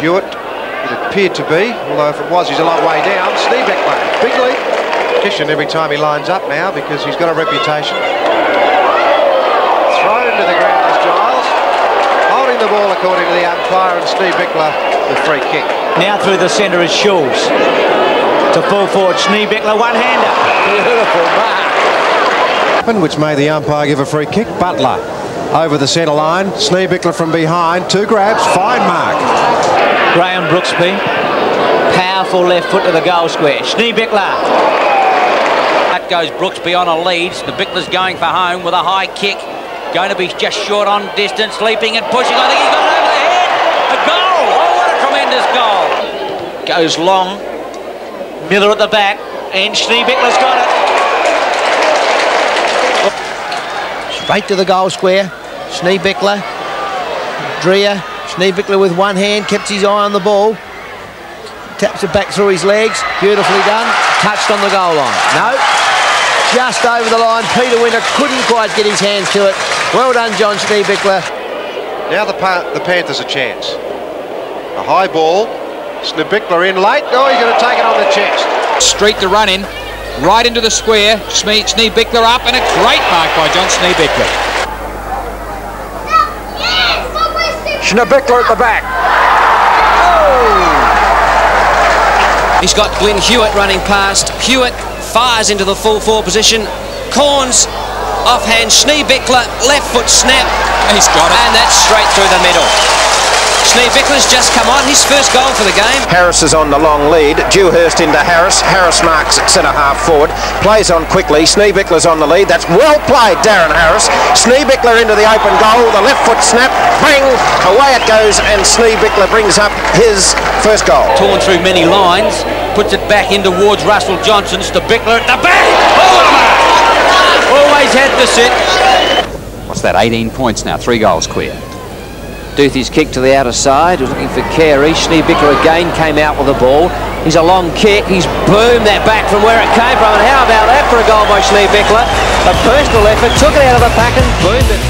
Hewitt, it appeared to be, although if it was, he's a long way down. Steve Schneebichler, big lead. Kitchen every time he lines up now because he's got a reputation. Thrown to the ground is Giles. Holding the ball according to the umpire and Steve Bickler the free kick. Now through the centre is Schulz. To full forward, Schneebichler, one-hander. Beautiful mark. Which made the umpire give a free kick. Butler over the centre line. Schneebichler from behind. Two grabs. Fine mark. Graham Brooksby. Powerful left foot to the goal square. Schneebichler. That goes Brooksby on a lead. Schneebichler's going for home with a high kick. Going to be just short on distance. Leaping and pushing. I think he's got it over the head. A goal. Oh, what a tremendous goal. Goes long. Miller at the back. And Schneebichler's got it. Straight to the goal square. Schneebichler. Dreher. Schneebichler with one hand. Kept his eye on the ball. Taps it back through his legs. Beautifully done. Touched on the goal line. No. Just over the line. Peter Winter couldn't quite get his hands to it. Well done, John Schneebichler. Now the, the Panthers a chance. A high ball. Schneebichler in late. Oh, he's going to take it on the chest. Straight to run in. Right into the square. Schneebichler up and a great mark by John Schneebichler. Schneebichler at the back. He's got Glenn Hewitt running past. Hewitt fires into the full four position. Corns offhand. Schneebichler left foot snap. He's got it. And that's straight through the middle. Schneebichler's just come on, his first goal for the game. Harris is on the long lead. Dewhurst into Harris. Harris marks centre half forward. Plays on quickly. Schneebichler's on the lead. That's well played, Darren Harris. Schneebichler into the open goal. The left foot snap. Bang! Away it goes, and Schneebichler brings up his first goal. Torn through many lines. Puts it back in towards Russell Johnson. Schneebichler at the back. Oh, Always had to sit. What's that? 18 points now. Three goals clear. Duthie's kick to the outer side, was looking for Carey. Schneebichler again came out with the ball. He's a long kick, he's boomed that back from where it came from, and how about that for a goal by Schneebichler? A personal effort, took it out of the pack and boomed it.